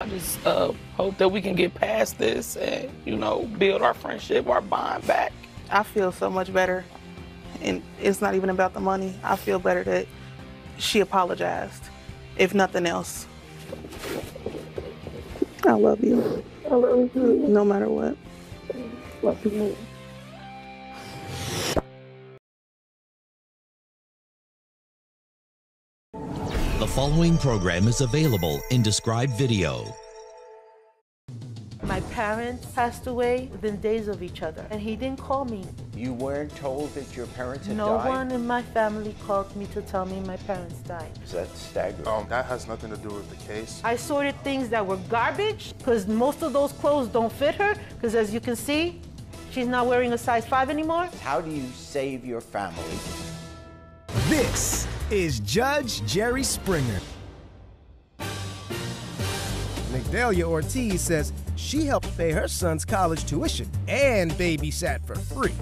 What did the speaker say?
I just uh, hope that we can get past this and, you know, build our friendship, our bond back. I feel so much better. And it's not even about the money. I feel better that she apologized, if nothing else. I love you. I love you. No matter what. Love you. The following program is available in described video. My parents passed away within days of each other, and he didn't call me. You weren't told that your parents had No died? No one in my family called me to tell me my parents died. That's staggering. Um, that has nothing to do with the case. I sorted things that were garbage because most of those clothes don't fit her. Because as you can see, she's not wearing a size 5 anymore. How do you save your family? This is Judge Jerry Springer. Migdalia Ortiz says she helped pay her son's college tuition and babysat for free.